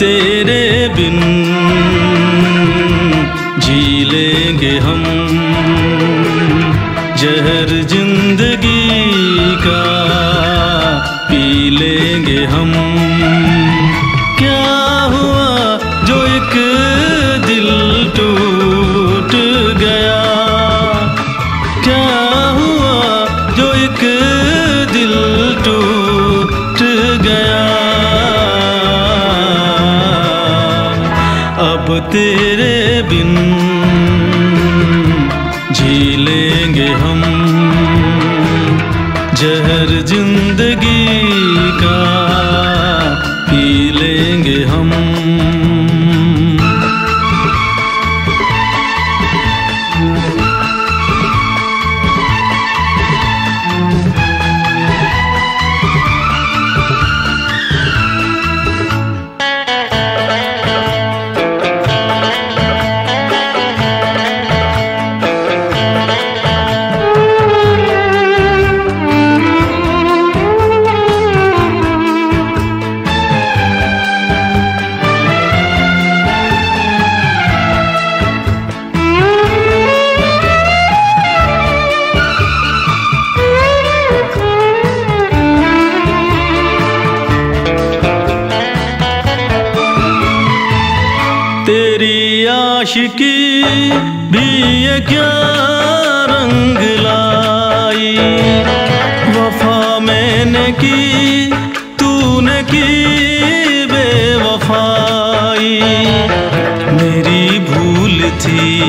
तेरे बिन जी लेंगे हम जहर ज़िंदगी तेरे बिन जी लेंगे हम जहर ज़िंदगी तेरी आशिकी भी ये क्या रंग लाई? वफा मैंने की, तूने की बेवफाई। मेरी भूल थी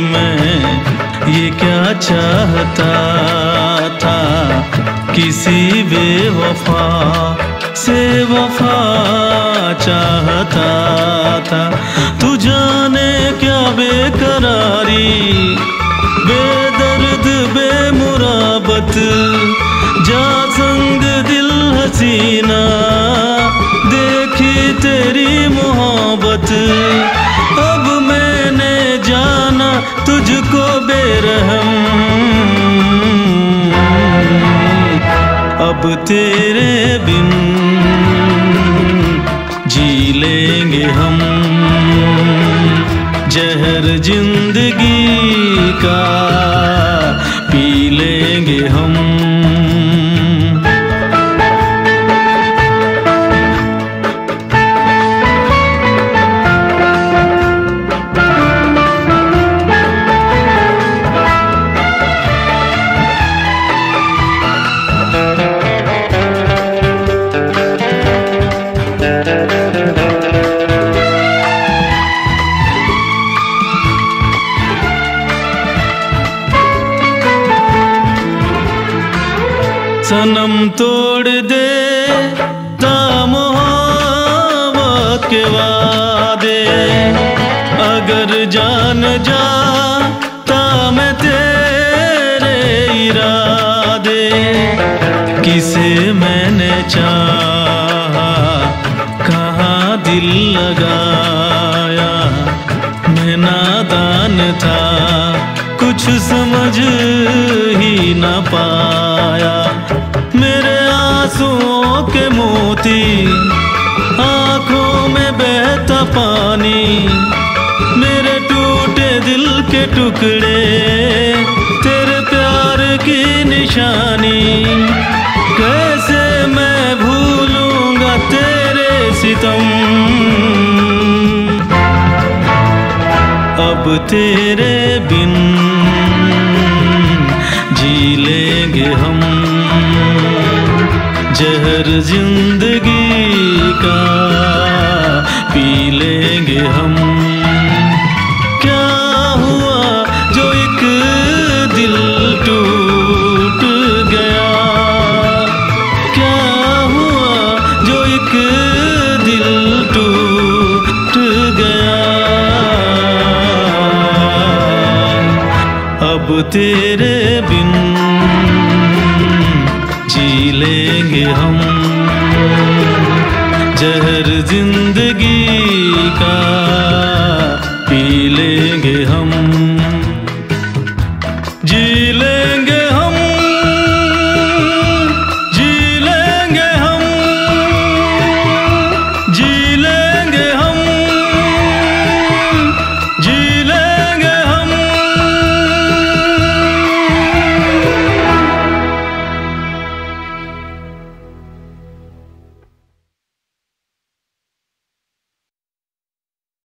मैं, ये क्या चाहता था? किसी बेवफा से वफा चाहता था। तू जाने क्या बेकरारी, बेदर्द, बेमुराबत जा संग दिल हसीना, देखी तेरी मोहब्बत। अब मैंने जाना तुझको बेरहम। अब तेरे बिन हम जहर ज़िंदगी का पी लेंगे हम। सनम तोड़ दे मोहब्बत के वादे। अगर जान जा, ता मैं तेरे इरादे। किसे मैंने चाहा, कहाँ दिल लगाया। मैं नादान था, कुछ समझ ही ना पाया। पानी मेरे टूटे दिल के टुकड़े, तेरे प्यार की निशानी। कैसे मैं भूलूँगा तेरे सितम? अब तेरे बिन जी लेंगे हम। जहर ज़िंदगी का पी लेंगे हम। क्या हुआ जो एक दिल टूट गया? क्या हुआ जो एक दिल टूट गया? अब तेरे बिन जी लेंगे हम। जहर ज़िंदगी का पी लेंगे हम।